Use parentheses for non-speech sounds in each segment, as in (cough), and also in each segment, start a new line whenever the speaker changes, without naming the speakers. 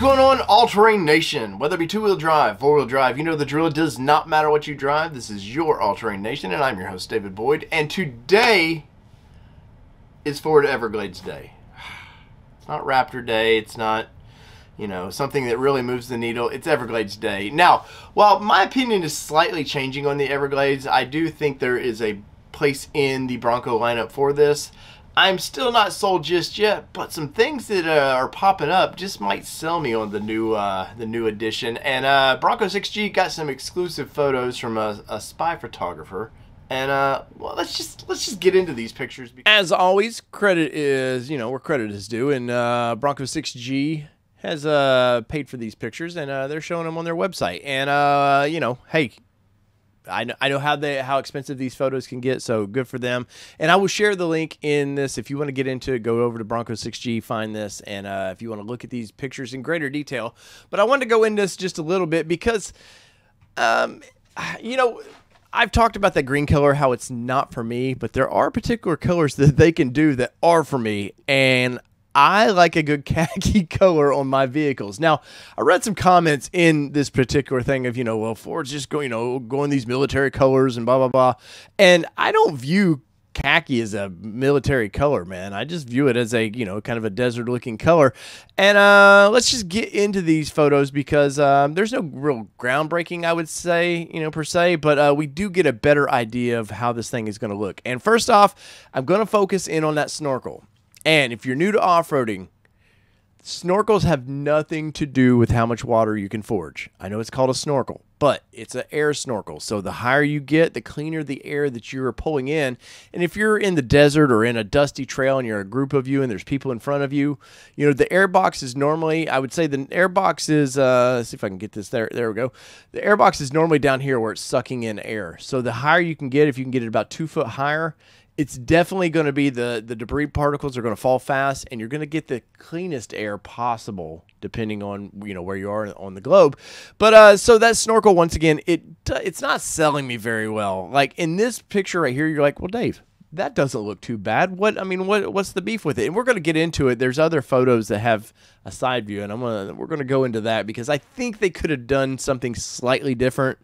going on, All Terrain Nation? Whether it be two-wheel drive, four-wheel drive, you know the drill. It does not matter what you drive. This is your All Terrain Nation, and I'm your host, David Boyd. And today is Ford Everglades Day. (sighs) It's not Raptor Day. It's not, you know, something that really moves the needle. It's Everglades Day. Now, while my opinion is slightly changing on the Everglades, I do think there is a place in the Bronco lineup for this. I'm still not sold just yet, but some things that uh, are popping up just might sell me on the new uh, the new edition. And uh, Bronco 6G got some exclusive photos from a, a spy photographer. And uh, well, let's just let's just get into these pictures.
As always, credit is you know where credit is due, and uh, Bronco 6G has uh, paid for these pictures, and uh, they're showing them on their website. And uh, you know, hey, I know, I know how they how expensive these photos can get, so good for them. And I will share the link in this if you want to get into it. Go over to Bronco 6G, find this, and uh, if you want to look at these pictures in greater detail. But I wanted to go into this just a little bit because, um, you know. I've talked about that green color, how it's not for me, but there are particular colors that they can do that are for me. And I like a good (laughs) khaki color on my vehicles. Now, I read some comments in this particular thing of, you know, well, Ford's just going, you know, going these military colors and blah, blah, blah. And I don't view khaki as a military color, man. I just view it as a, you know, kind of a desert looking color. And uh, let's just get into these photos because um, there's no real groundbreaking, I would say, you know, per se, but uh, we do get a better idea of how this thing is going to look. And first off, I'm going to focus in on that snorkel. And if you're new to off roading, snorkels have nothing to do with how much water you can forge. I know it's called a snorkel, but it's an air snorkel. So the higher you get, the cleaner the air that you're pulling in. And if you're in the desert or in a dusty trail and you're a group of you and there's people in front of you, you know, the air box is normally, I would say the air box is, uh, let's see if I can get this there. There we go. The air box is normally down here where it's sucking in air. So the higher you can get, if you can get it about two foot higher, it's definitely going to be the the debris particles are going to fall fast and you're going to get the cleanest air possible depending on you know where you are on the globe. But uh so that snorkel once again it it's not selling me very well. Like in this picture right here you're like well dave that doesn't look too bad. What i mean what what's the beef with it? And we're going to get into it. There's other photos that have a side view and i'm gonna we're going to go into that because i think they could have done something slightly different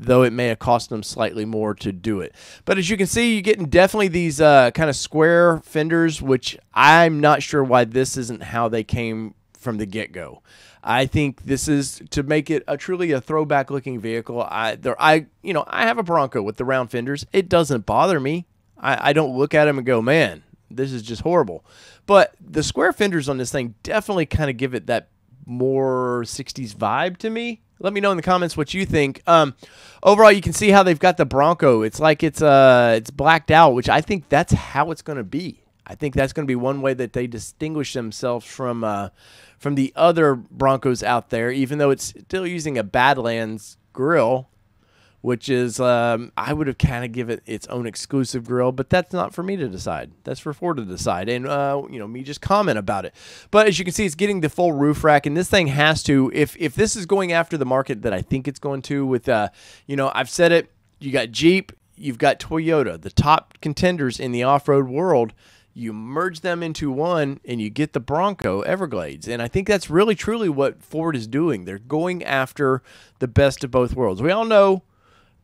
though it may have cost them slightly more to do it. But as you can see, you're getting definitely these uh, kind of square fenders, which I'm not sure why this isn't how they came from the get go. I think this is to make it a truly a throwback looking vehicle. I there I you know I have a Bronco with the round fenders. It doesn't bother me. I, I don't look at them and go, man, this is just horrible. But the square fenders on this thing definitely kind of give it that more 60s vibe to me. Let me know in the comments what you think. Um, overall, you can see how they've got the Bronco. It's like it's uh it's blacked out, which I think that's how it's going to be. I think that's going to be one way that they distinguish themselves from uh, from the other Broncos out there, even though it's still using a Badlands grill which is um, I would have kind of give it its own exclusive grill, but that's not for me to decide. That's for Ford to decide, and uh, you know me just comment about it. But as you can see, it's getting the full roof rack, and this thing has to. If if this is going after the market that I think it's going to, with uh, you know I've said it. You got Jeep, you've got Toyota, the top contenders in the off-road world. You merge them into one, and you get the Bronco Everglades, and I think that's really truly what Ford is doing. They're going after the best of both worlds. We all know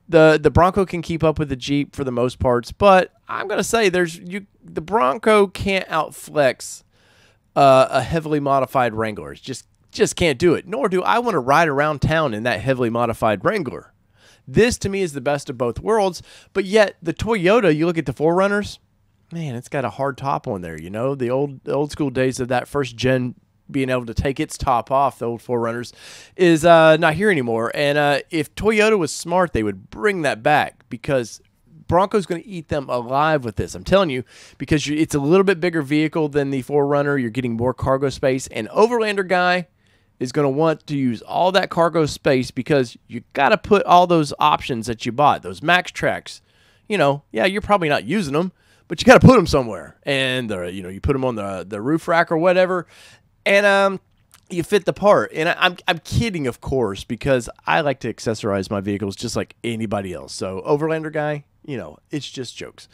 the the Bronco can keep up with the Jeep for the most parts, but I'm gonna say there's you the Bronco can't outflex uh, a heavily modified Wrangler. It's just just can't do it. Nor do I want to ride around town in that heavily modified Wrangler. This to me is the best of both worlds, but yet the Toyota, you look at the 4Runners, man, it's got a hard top on there. You know the old the old school days of that first gen being able to take its top off, the old 4Runners, is uh, not here anymore. And uh, if Toyota was smart, they would bring that back because Bronco's going to eat them alive with this. I'm telling you, because it's a little bit bigger vehicle than the 4Runner. You're getting more cargo space. And Overlander guy is going to want to use all that cargo space because you got to put all those options that you bought, those MAXTRAX. You know, yeah, you're probably not using them, but you got to put them somewhere. And the, you know, you put them on the the roof rack or whatever and um, you fit the part. And I, I'm, I'm kidding, of course, because I like to accessorize my vehicles just like anybody else. So Overlander guy, you know, it's just jokes.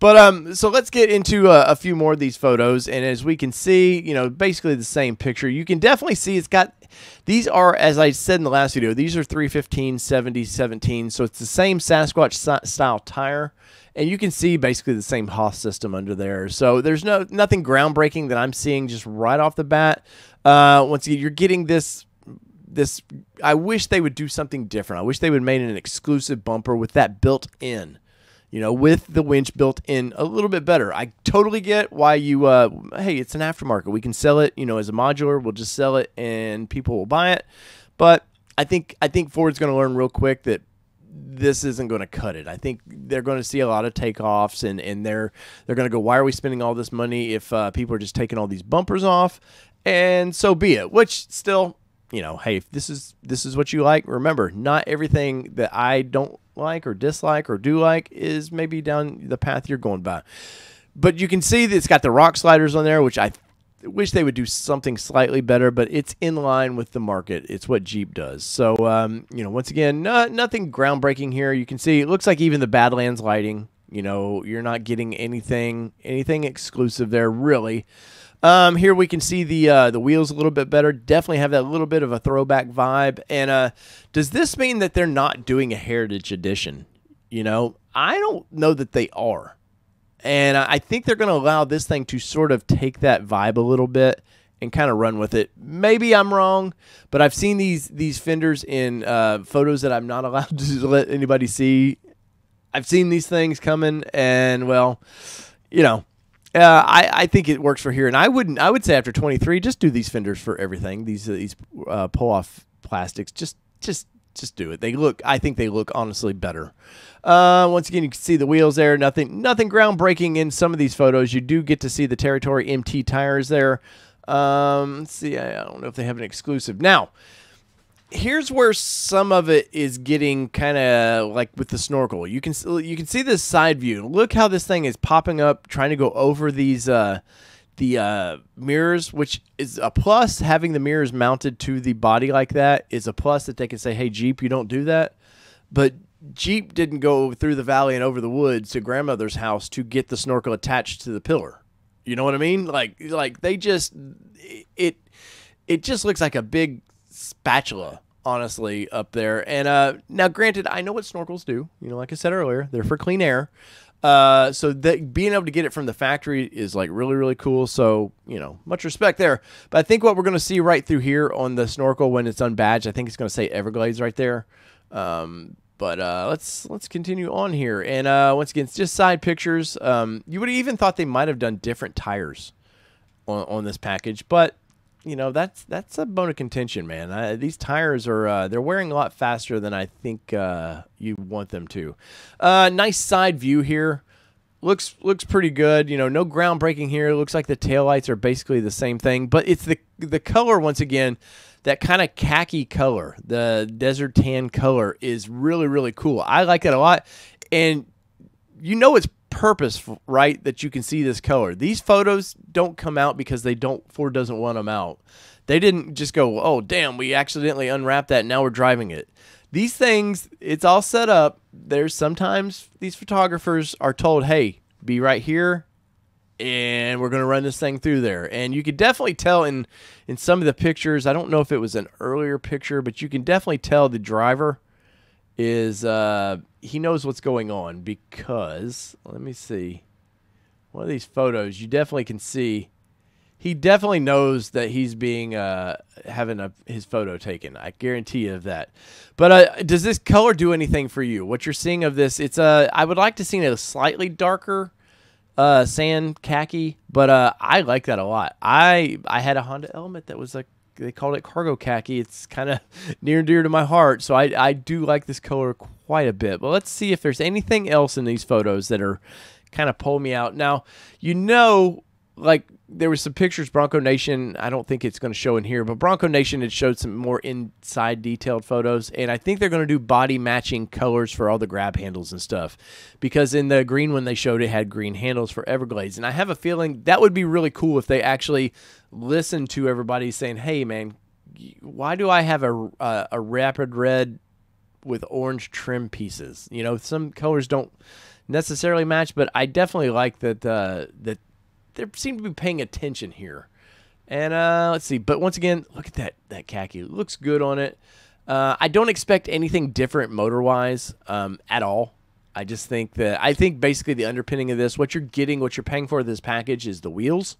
But um, so let's get into a few more of these photos, and as we can see, you know, basically the same picture. You can definitely see it's got these are, as I said in the last video, these are 315, 70, 17. So it's the same Sasquatch style tire. And you can see basically the same HOSS system under there. So there's no nothing groundbreaking that I'm seeing just right off the bat. Uh, once again, you're getting this this I wish they would do something different. I wish they would made an exclusive bumper with that built in. You know, with the winch built in a little bit better. I totally get why you uh hey, it's an aftermarket. We can sell it, you know, as a modular. We'll just sell it and people will buy it. But I think I think Ford's going to learn real quick that this isn't going to cut it. I think they're going to see a lot of takeoffs, and and they're they're going to go, why are we spending all this money if uh, people are just taking all these bumpers off? And so be it. Which still, you know, hey, if this is this is what you like, remember, not everything that I don't like or dislike or do like is maybe down the path you're going by. But you can see that it's got the rock sliders on there, which I wish they would do something slightly better, but it's in line with the market. It's what Jeep does. So, um, you know, once again, no, nothing groundbreaking here. You can see it looks like even the Badlands lighting. You know, you're not getting anything anything exclusive there, really. Um, here we can see the uh, the wheels a little bit better. Definitely have that little bit of a throwback vibe. And uh, does this mean that they're not doing a Heritage Edition? You know, I don't know that they are. And I think they're going to allow this thing to sort of take that vibe a little bit and kind of run with it. Maybe I'm wrong, but I've seen these these fenders in uh, photos that I'm not (laughs) allowed to let anybody see. I've seen these things coming, and well, you know, uh, I I think it works for here. And I wouldn't. I would say after 23, just do these fenders for everything. These uh, these uh, pull off plastics. Just just just do it. They look. I think they look honestly better. Uh, once again, you can see the wheels there. Nothing, nothing groundbreaking in some of these photos. You do get to see the Territory MT tires there. Um, let's see. I, I don't know if they have an exclusive now. Here's where some of it is getting kind of like with the snorkel. You can you can see this side view. Look how this thing is popping up, trying to go over these uh, the uh, mirrors, which is a plus. Having the mirrors mounted to the body like that is a plus that they can say, "Hey Jeep, you don't do that." But Jeep didn't go through the valley and over the woods to grandmother's house to get the snorkel attached to the pillar. You know what I mean? Like like they just it it just looks like a big spatula honestly up there. And uh now granted I know what snorkels do. You know like I said earlier, they're for clean air. Uh, so that being able to get it from the factory is like really really cool. So you know, much respect there. But I think what we're going to see right through here on the snorkel when it's unbadged, I think it's going to say Everglades right there. Um, but uh, let's let's continue on here. And uh, once again, it's just side pictures. Um, you would have even thought they might have done different tires on, on this package, but you know that's that's a bone of contention, man. I, these tires are uh, they're wearing a lot faster than I think uh, you want them to. Uh, nice side view here. Looks looks pretty good. You know, no groundbreaking here. Looks like the taillights are basically the same thing, but it's the the color once again that kind of khaki color, the desert tan color, is really, really cool. I like it a lot. And you know it's purposeful, right? That you can see this color. These photos don't come out because they don't, Ford doesn't want them out. They didn't just go, oh, damn, we accidentally unwrapped that. Now we're driving it. These things, it's all set up. There's sometimes these photographers are told, hey, be right here and we're going to run this thing through there. And you could definitely tell in in some of the pictures. I don't know if it was an earlier picture, but you can definitely tell the driver is uh, he knows what's going on because let me see one of these photos. You definitely can see he definitely knows that he's being uh, having a, his photo taken. I guarantee you of that. But uh, does this color do anything for you? What you're seeing of this? It's a. Uh, I would like to see a slightly darker uh, sand khaki, but uh, I like that a lot. I I had a Honda Element that was like they called it cargo khaki. It's kind of (laughs) near and dear to my heart, so I I do like this color quite a bit. But let's see if there's anything else in these photos that are kind of pull me out. Now you know, like there was some pictures Bronco Nation. I don't think it's going to show in here, but Bronco Nation had showed some more inside detailed photos, and I think they're going to do body matching colors for all the grab handles and stuff. Because in the green one they showed, it had green handles for Everglades, and I have a feeling that would be really cool if they actually listened to everybody saying, "Hey, man, why do I have a a, a rapid red with orange trim pieces?" You know, some colors don't necessarily match, but I definitely like that uh, that they seem to be paying attention here And uh, let's see. But once again, look at that that khaki. It looks good on it. Uh, I don't expect anything different motor wise um, at all. I just think that I think basically the underpinning of this, what you're getting, what you're paying for this package is the wheels,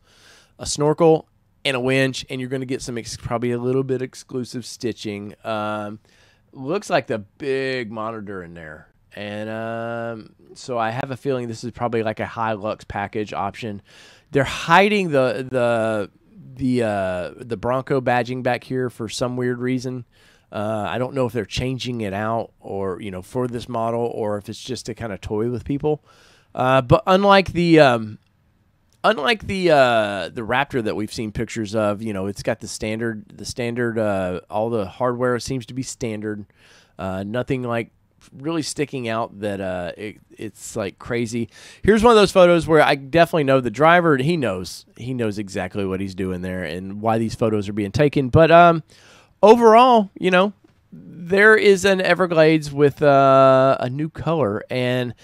a snorkel, and a winch, and you're going to get some probably a little bit exclusive stitching. Um, looks like the big monitor in there, and um, so I have a feeling this is probably like a high lux package option. They're hiding the the the uh, the Bronco badging back here for some weird reason. Uh, I don't know if they're changing it out or you know for this model or if it's just to kind of toy with people. Uh, but unlike the um, unlike the uh, the Raptor that we've seen pictures of, you know, it's got the standard the standard uh, all the hardware seems to be standard. Uh, nothing like really sticking out that uh, it, it's like crazy. Here's one of those photos where I definitely know the driver. He knows he knows exactly what he's doing there and why these photos are being taken. But um, overall, you know, there is an Everglades with uh, a new color and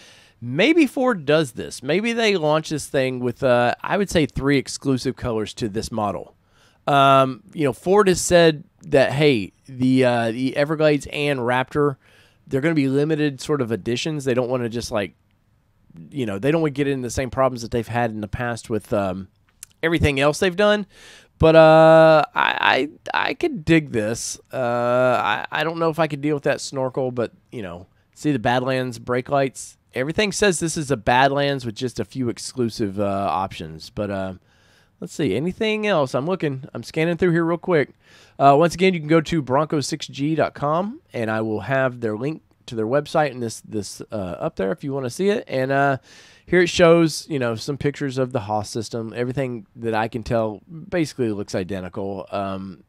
maybe Ford does this. Maybe they launch this thing with, uh, I would say, three exclusive colors to this model. Um, you know, Ford has said that hey, the uh, the Everglades and Raptor, they're going to be limited sort of editions. They don't want to just like, you know, they don't want to get in the same problems that they've had in the past with um, everything else they've done. But uh, I, I I could dig this. Uh, I I don't know if I could deal with that snorkel, but you know, see the Badlands brake lights everything says this is a Badlands with just a few exclusive uh, options. But uh, let's see. Anything else? I'm looking. I'm scanning through here real quick. Uh, once again, you can go to bronco6g.com, and I will have their link to their website and this this uh, up there if you want to see it. And uh, here it shows, you know, some pictures of the HOSS system. Everything that I can tell basically looks identical. Um,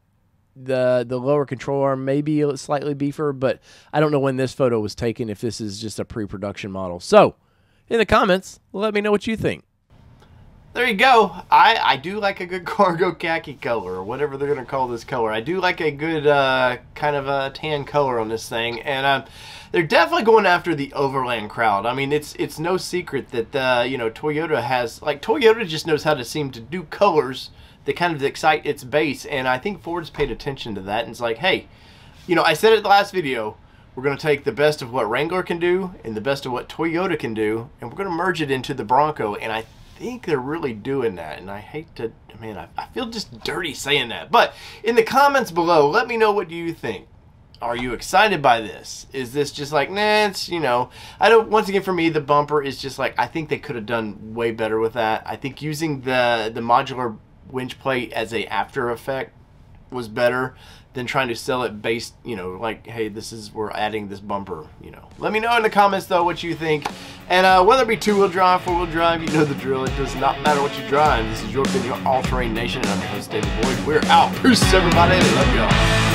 the the lower control arm may be slightly beefer, but I don't know when this photo was taken. If this is just a pre-production model, so in the comments, let me know what you think.
There you go. I, I do like a good (laughs) cargo khaki color, or whatever they're going to call this color. I do like a good uh, kind of a tan color on this thing, and um, they're definitely going after the overland crowd. I mean, it's it's no secret that uh, you know Toyota has like Toyota just knows how to seem to do colors that kind of excite its base. And I think Ford's paid attention to that and it's like, hey, you know, I said it the last video, we're going to take the best of what Wrangler can do and the best of what Toyota can do, and we're going to merge it into the Bronco. And I think they're really doing that. And I hate to, man, I, I feel just dirty saying that. But in the comments below, let me know what do you think. Are you excited by this? Is this just like, nah, it's, you know, I don't, once again, for me, the bumper is just like, I think they could have done way better with that. I think using the, the modular winch plate as a after effect was better than trying to sell it based, you know, like, hey, this is, we're adding this bumper, you know. Let me know in the comments, though, what you think. And uh, whether it be two-wheel drive, four-wheel drive, you know the drill. It does not matter what you drive. This is your opinion, All Terrain Nation, and I'm your host, David Boyd. We're out. Peace, everybody. Love y'all.